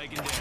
taken down.